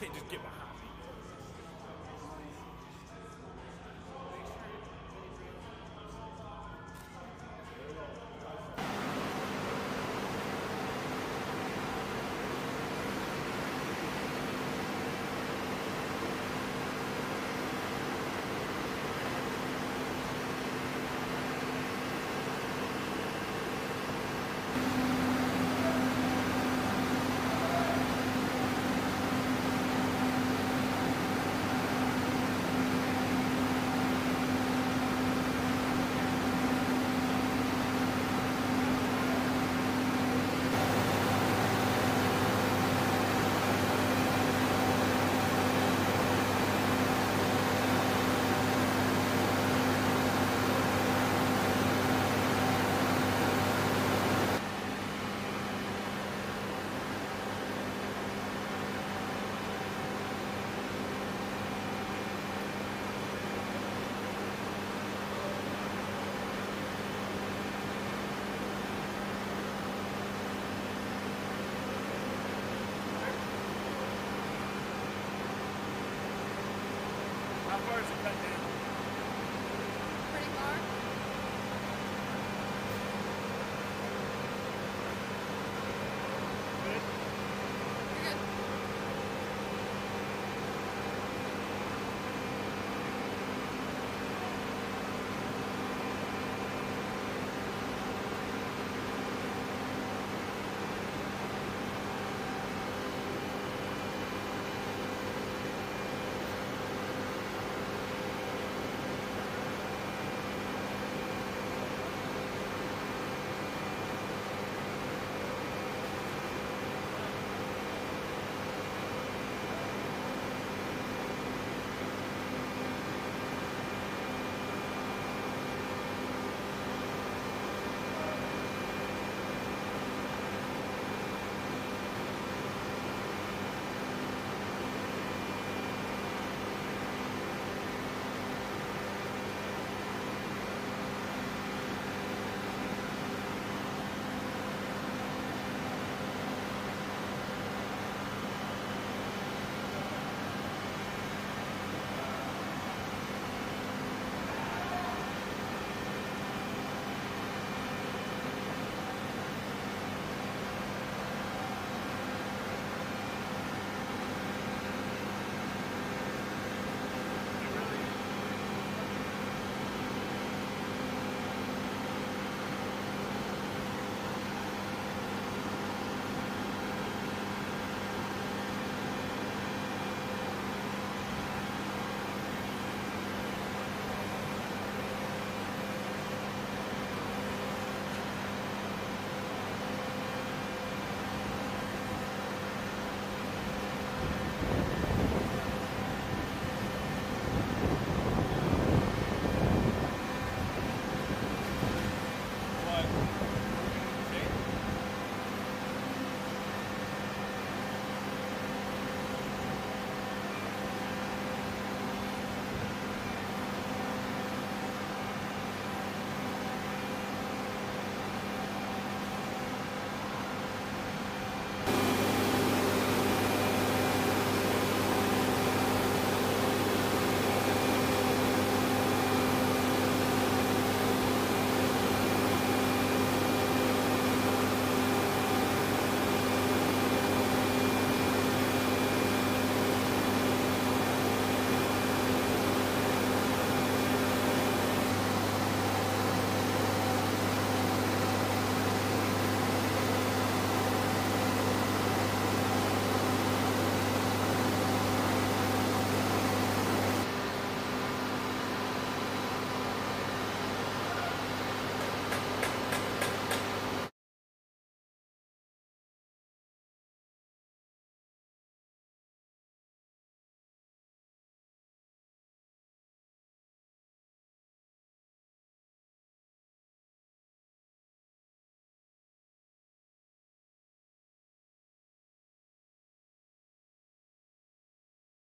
can't just get behind.